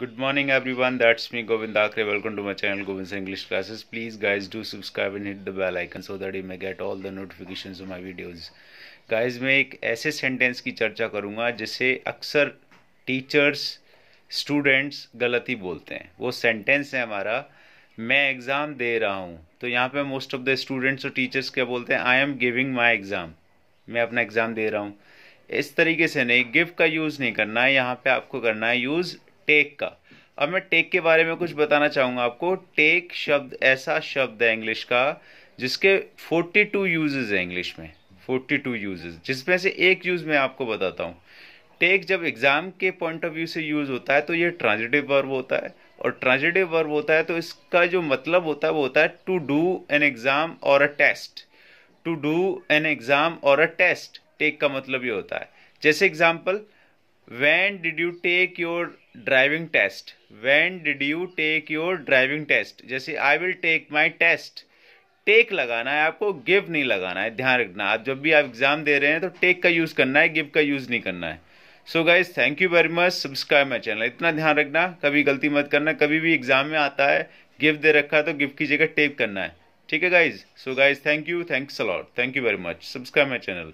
Good morning everyone that's me Govind Akare welcome to my channel Govind English classes please guys do subscribe and hit the bell icon so that you may get all the notification of my videos guys मैं एक ऐसे sentence की चर्चा करूँगा जिसे अक्सर teachers students गलती बोलते हैं। वो सेंटेंस है हमारा, मैं एग्ज़ाम दे रहा हूँ। तो यहाँ पे मोस्ट ऑफ़ द स्टूडेंट्स और टीचर्स क्या बोलते हैं? I am giving my exam मैं अपना एग्ज़ाम दे रहा हूँ। इस तरीके से नहीं गिफ्ट का यूज़ नहीं करना है। यहाँ पे आपको करना है यूज़ टेक का। अब मैं टेक के बारे में कुछ बताना चाहूँगा आपको। टेक शब्द, ऐसा शब्द है इंग्लिश का, जिसके 42 यूजेस है इंग्लिश में। 42 यूजेस जिसमें से एक यूज़ मैं आपको बताता हूँ। टेक जब एग्ज़ाम के पॉइंट ऑफ़ व्यू से यूज़ होता है तो ये ट्रांजिटिव वर्ब होता है। और ट्रांजिटिव वर्ब होता है तो इसका जो मतलब होता है, वो होता है to do an exam or a test to do an exam or a test take का मतलब ये होता है। जैसे example when did you take your driving test? When did you take your driving test? जैसे, I will take my test. Take लगाना है, आपको गिव नहीं लगाना है, ध्यान रखना। आप जब भी आप एग्ज़ाम दे रहे हैं तो टेक का यूज़ करना है गिव का यूज़ नहीं करना है। So guys thank you very much subscribe my channel इतना ध्यान रखना, कभी गलती मत करना। कभी भी एग्ज़ाम में आता है गिव दे रखा है तो गिफ्ट की जगह टेक करना है। ठीक है guys so guys thank you thanks a lot thank you very much subscribe my channel